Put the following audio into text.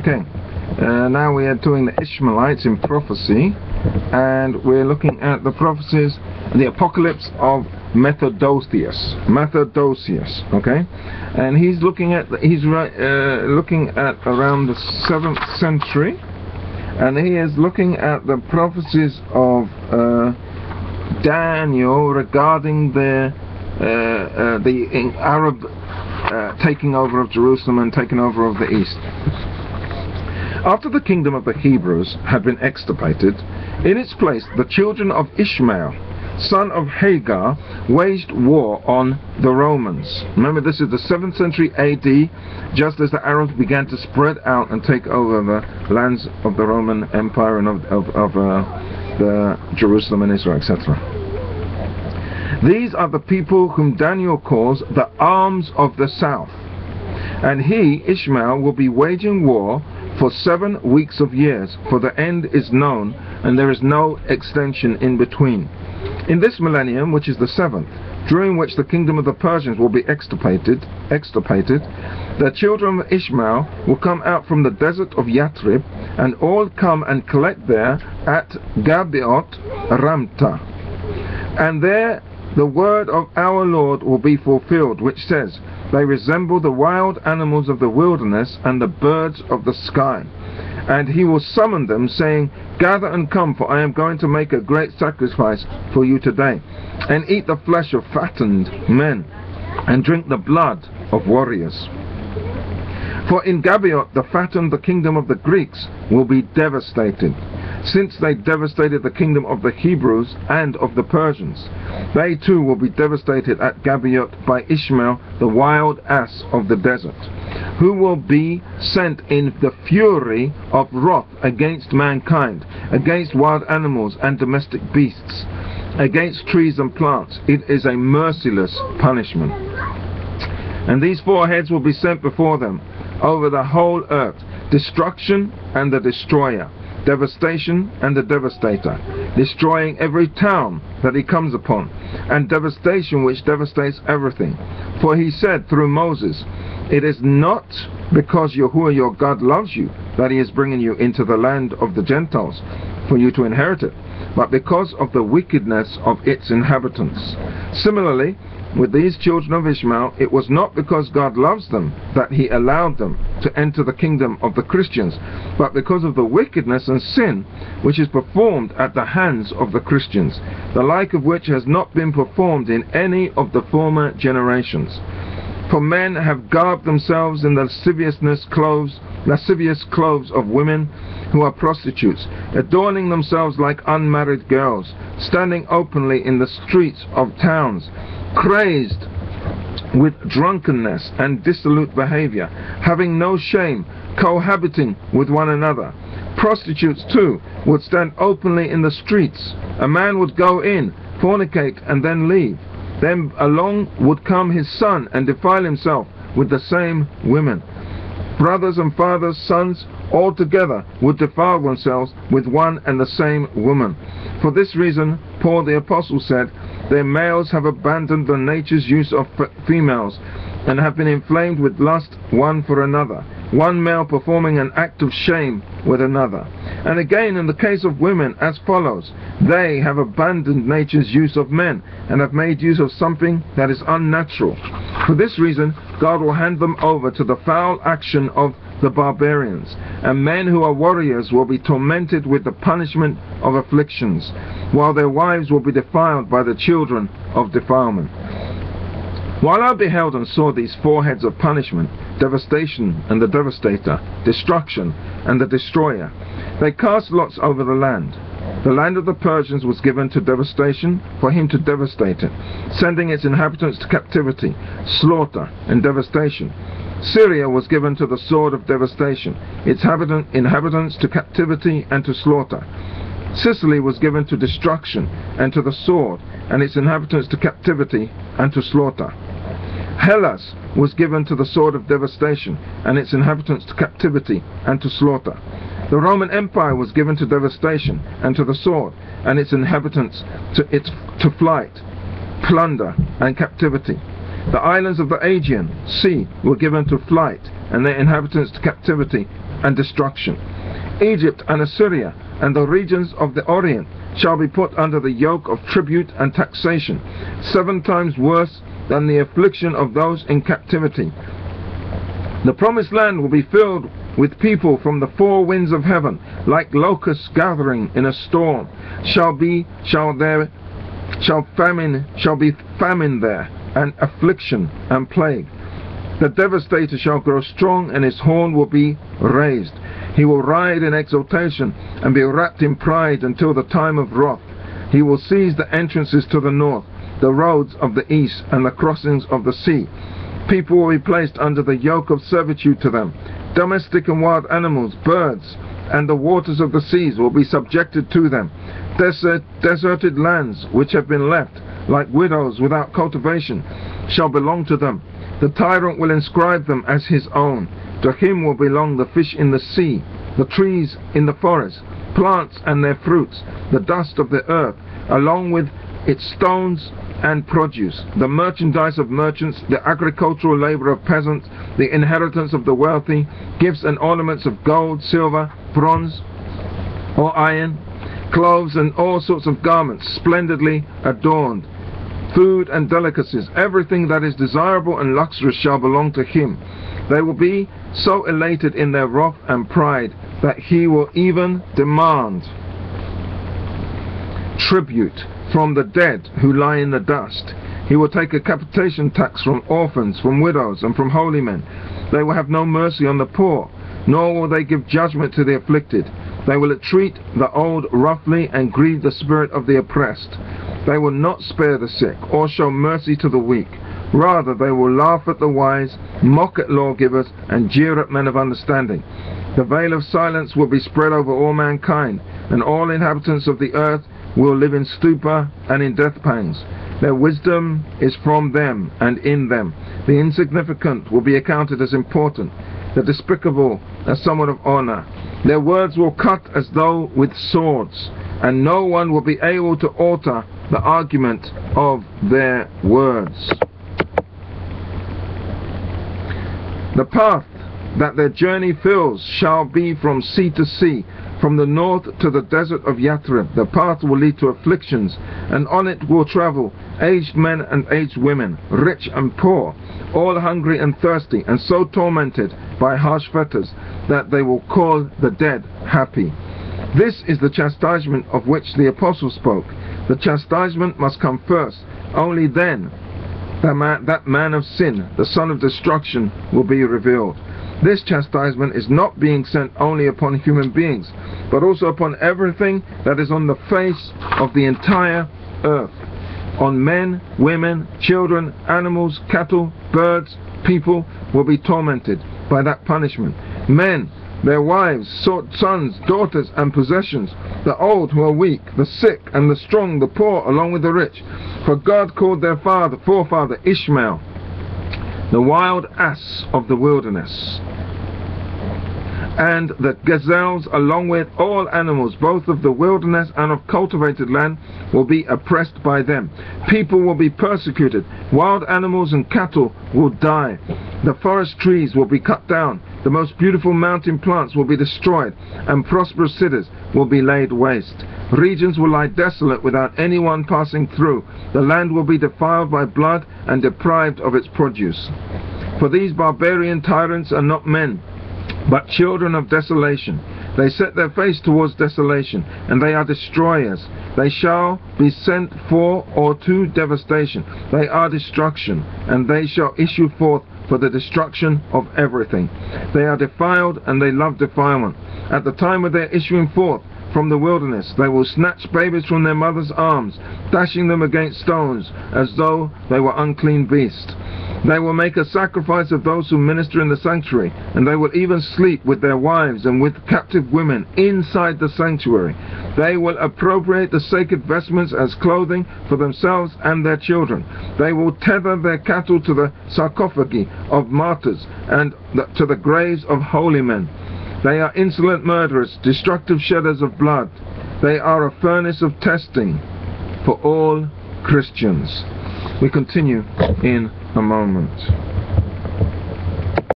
Okay, uh, now we are doing the Ishmaelites in prophecy, and we're looking at the prophecies, the apocalypse of Methodosius. Methodosius, okay, and he's looking at he's uh, looking at around the seventh century, and he is looking at the prophecies of uh, Daniel regarding the uh, uh, the Arab uh, taking over of Jerusalem and taking over of the east. After the kingdom of the Hebrews had been extirpated, in its place the children of Ishmael, son of Hagar, waged war on the Romans. Remember, this is the 7th century AD, just as the Arabs began to spread out and take over the lands of the Roman Empire and of, of, of uh, the Jerusalem and Israel, etc. These are the people whom Daniel calls the arms of the south. And he, Ishmael, will be waging war for seven weeks of years, for the end is known, and there is no extension in between. In this millennium, which is the seventh, during which the kingdom of the Persians will be extirpated, extirpated, the children of Ishmael will come out from the desert of Yatrib, and all come and collect there at Gabiot Ramta. And there the word of our Lord will be fulfilled, which says, They resemble the wild animals of the wilderness and the birds of the sky. And he will summon them, saying, Gather and come, for I am going to make a great sacrifice for you today, and eat the flesh of fattened men, and drink the blood of warriors. For in Gabiot the fattened the kingdom of the Greeks will be devastated since they devastated the kingdom of the Hebrews and of the Persians. They too will be devastated at Gabiot by Ishmael, the wild ass of the desert, who will be sent in the fury of wrath against mankind, against wild animals and domestic beasts, against trees and plants. It is a merciless punishment. And these four heads will be sent before them over the whole earth, destruction and the destroyer devastation and the devastator, destroying every town that he comes upon, and devastation which devastates everything. For he said through Moses, It is not because Yahuwah your God loves you that he is bringing you into the land of the Gentiles for you to inherit it, but because of the wickedness of its inhabitants. Similarly, with these children of Ishmael, it was not because God loves them that he allowed them to enter the kingdom of the Christians, but because of the wickedness and sin which is performed at the hands of the Christians, the like of which has not been performed in any of the former generations. For men have garbed themselves in the lasciviousness clothes, lascivious clothes of women who are prostitutes, adorning themselves like unmarried girls, standing openly in the streets of towns, crazed with drunkenness and dissolute behavior, having no shame, cohabiting with one another. Prostitutes, too, would stand openly in the streets. A man would go in, fornicate, and then leave. Then along would come his son and defile himself with the same women. Brothers and fathers, sons, all together would defile themselves with one and the same woman. For this reason, Paul the Apostle said, Their males have abandoned the nature's use of females, and have been inflamed with lust one for another, one male performing an act of shame with another. And again, in the case of women, as follows They have abandoned nature's use of men, and have made use of something that is unnatural. For this reason, God will hand them over to the foul action of the barbarians, and men who are warriors will be tormented with the punishment of afflictions, while their wives will be defiled by the children of defilement. While I beheld and saw these four heads of punishment, devastation and the devastator, destruction and the destroyer, they cast lots over the land. The land of the Persians was given to devastation for him to devastate it, sending its inhabitants to captivity, slaughter, and devastation. Syria was given to the sword of devastation, its inhabitants to captivity and to slaughter. Sicily was given to destruction and to the sword, and its inhabitants to captivity and to slaughter. Hellas was given to the sword of devastation, and its inhabitants to captivity and to slaughter. The Roman Empire was given to devastation and to the sword, and its inhabitants to, its, to flight, plunder, and captivity. The islands of the Aegean Sea were given to flight, and their inhabitants to captivity and destruction. Egypt and Assyria and the regions of the Orient shall be put under the yoke of tribute and taxation, seven times worse than the affliction of those in captivity. The promised land will be filled with people from the four winds of heaven, like locusts gathering in a storm. Shall be, shall there, shall famine, shall be famine there, and affliction and plague. The devastator shall grow strong, and his horn will be raised. He will ride in exultation and be wrapped in pride until the time of wrath. He will seize the entrances to the north, the roads of the east, and the crossings of the sea. People will be placed under the yoke of servitude to them. Domestic and wild animals, birds, and the waters of the seas will be subjected to them. Desert, deserted lands which have been left, like widows without cultivation, shall belong to them. The tyrant will inscribe them as his own. To him will belong the fish in the sea, the trees in the forest, plants and their fruits, the dust of the earth, along with its stones and produce, the merchandise of merchants, the agricultural labor of peasants, the inheritance of the wealthy, gifts and ornaments of gold, silver, bronze, or iron, clothes and all sorts of garments splendidly adorned, food and delicacies, everything that is desirable and luxurious shall belong to him. They will be so elated in their wrath and pride that he will even demand tribute from the dead who lie in the dust. He will take a capitation tax from orphans, from widows, and from holy men. They will have no mercy on the poor, nor will they give judgment to the afflicted. They will treat the old roughly and grieve the spirit of the oppressed. They will not spare the sick, or show mercy to the weak. Rather, they will laugh at the wise, mock at lawgivers, and jeer at men of understanding. The veil of silence will be spread over all mankind, and all inhabitants of the earth will live in stupor and in death pangs. Their wisdom is from them and in them. The insignificant will be accounted as important, the despicable as someone of honor. Their words will cut as though with swords, and no one will be able to alter the argument of their words. The path that their journey fills shall be from sea to sea, from the north to the desert of Yathrib. The path will lead to afflictions, and on it will travel aged men and aged women, rich and poor, all hungry and thirsty, and so tormented by harsh fetters that they will call the dead happy. This is the chastisement of which the apostle spoke. The chastisement must come first. Only then that man, that man of sin, the son of destruction, will be revealed. This chastisement is not being sent only upon human beings, but also upon everything that is on the face of the entire earth. On men, women, children, animals, cattle, birds, people will be tormented by that punishment. Men, their wives, sons, daughters, and possessions, the old who are weak, the sick and the strong, the poor, along with the rich. For God called their father, forefather Ishmael, the wild ass of the wilderness and the gazelles along with all animals both of the wilderness and of cultivated land will be oppressed by them. People will be persecuted. Wild animals and cattle will die the forest trees will be cut down. The most beautiful mountain plants will be destroyed and prosperous cities will be laid waste. Regions will lie desolate without anyone passing through. The land will be defiled by blood and deprived of its produce. For these barbarian tyrants are not men but children of desolation. They set their face towards desolation, and they are destroyers. They shall be sent for or to devastation. They are destruction, and they shall issue forth for the destruction of everything. They are defiled, and they love defilement. At the time of their issuing forth, from the wilderness. They will snatch babies from their mother's arms, dashing them against stones, as though they were unclean beasts. They will make a sacrifice of those who minister in the sanctuary, and they will even sleep with their wives and with captive women inside the sanctuary. They will appropriate the sacred vestments as clothing for themselves and their children. They will tether their cattle to the sarcophagi of martyrs and to the graves of holy men. They are insolent murderers, destructive shedders of blood. They are a furnace of testing for all Christians. We continue in a moment.